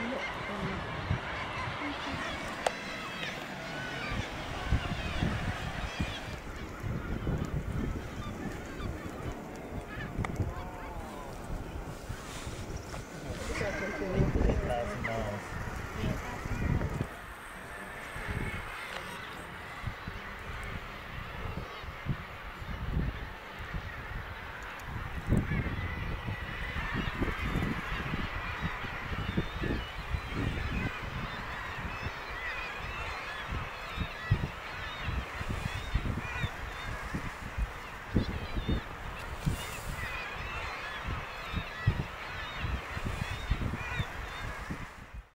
Look.